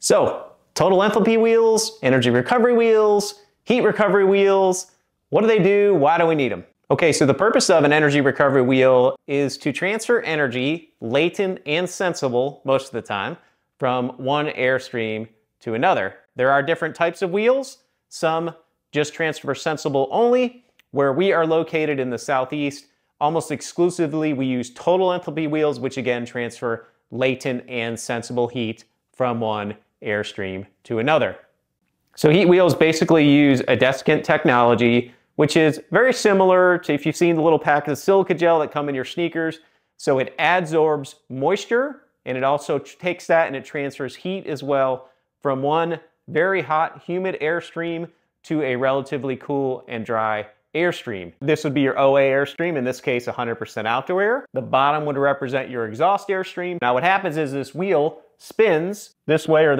So, total enthalpy wheels, energy recovery wheels, heat recovery wheels, what do they do? Why do we need them? Okay, so the purpose of an energy recovery wheel is to transfer energy, latent and sensible most of the time, from one airstream to another. There are different types of wheels. Some just transfer sensible only. Where we are located in the southeast, almost exclusively we use total enthalpy wheels, which again transfer latent and sensible heat from one airstream to another. So heat wheels basically use a desiccant technology which is very similar to if you've seen the little packets of silica gel that come in your sneakers. So it adsorbs moisture and it also takes that and it transfers heat as well from one very hot, humid airstream to a relatively cool and dry airstream. This would be your OA airstream, in this case 100% outdoor air. The bottom would represent your exhaust airstream. Now what happens is this wheel spins this way or